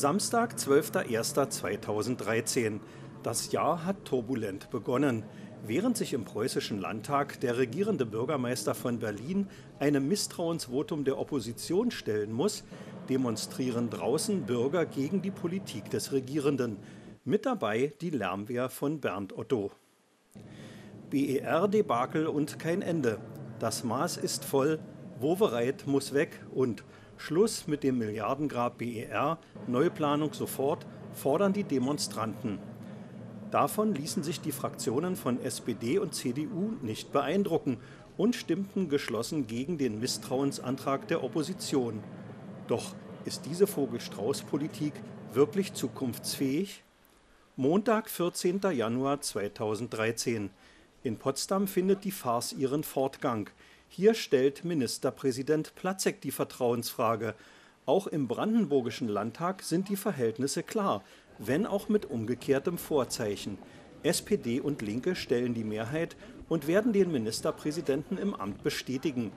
Samstag, 12.01.2013. Das Jahr hat turbulent begonnen. Während sich im Preußischen Landtag der regierende Bürgermeister von Berlin einem Misstrauensvotum der Opposition stellen muss, demonstrieren draußen Bürger gegen die Politik des Regierenden. Mit dabei die Lärmwehr von Bernd Otto. BER-Debakel und kein Ende. Das Maß ist voll, Wovereit muss weg und Schluss mit dem Milliardengrab BER, Neuplanung sofort, fordern die Demonstranten. Davon ließen sich die Fraktionen von SPD und CDU nicht beeindrucken und stimmten geschlossen gegen den Misstrauensantrag der Opposition. Doch ist diese Vogel-Strauß-Politik wirklich zukunftsfähig? Montag, 14. Januar 2013. In Potsdam findet die Farce ihren Fortgang. Hier stellt Ministerpräsident Platzek die Vertrauensfrage. Auch im brandenburgischen Landtag sind die Verhältnisse klar, wenn auch mit umgekehrtem Vorzeichen. SPD und Linke stellen die Mehrheit und werden den Ministerpräsidenten im Amt bestätigen.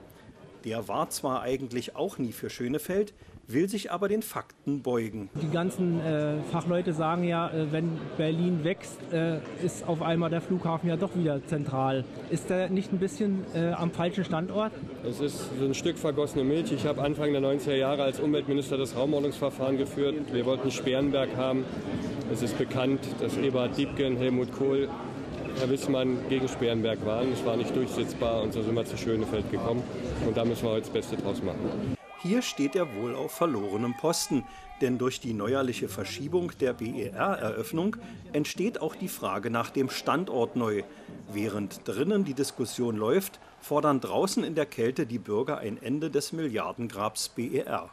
Der war zwar eigentlich auch nie für Schönefeld, will sich aber den Fakten beugen. Die ganzen äh, Fachleute sagen ja, äh, wenn Berlin wächst, äh, ist auf einmal der Flughafen ja doch wieder zentral. Ist der nicht ein bisschen äh, am falschen Standort? Es ist so ein Stück vergossene Milch. Ich habe Anfang der 90er Jahre als Umweltminister das Raumordnungsverfahren geführt. Wir wollten Sperrenberg haben. Es ist bekannt, dass Eberhard Diebken, Helmut Kohl, Herr Wissmann gegen Sperrenberg waren. Es war nicht durchsetzbar und so sind wir zu Schönefeld gekommen. Und da müssen wir heute das Beste draus machen. Hier steht er wohl auf verlorenem Posten, denn durch die neuerliche Verschiebung der BER-Eröffnung entsteht auch die Frage nach dem Standort neu. Während drinnen die Diskussion läuft, fordern draußen in der Kälte die Bürger ein Ende des Milliardengrabs BER.